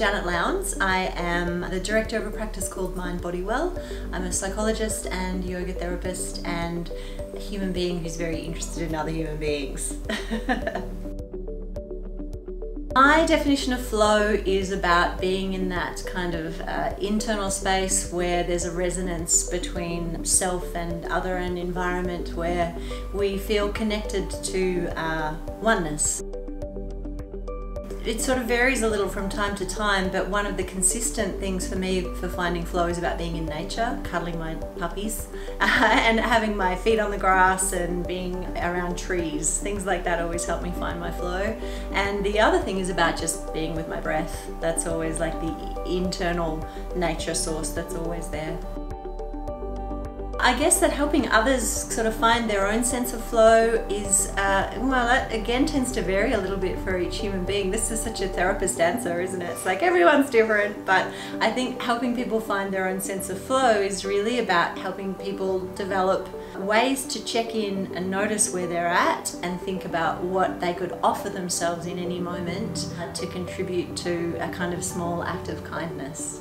Lowndes. I am the director of a practice called Mind Body Well. I'm a psychologist and yoga therapist and a human being who's very interested in other human beings. My definition of flow is about being in that kind of uh, internal space where there's a resonance between self and other and environment where we feel connected to uh, oneness it sort of varies a little from time to time, but one of the consistent things for me for finding flow is about being in nature, cuddling my puppies, and having my feet on the grass and being around trees. Things like that always help me find my flow. And the other thing is about just being with my breath. That's always like the internal nature source that's always there. I guess that helping others sort of find their own sense of flow is, uh, well, that again tends to vary a little bit for each human being. This is such a therapist answer, isn't it? It's like everyone's different, but I think helping people find their own sense of flow is really about helping people develop ways to check in and notice where they're at and think about what they could offer themselves in any moment to contribute to a kind of small act of kindness.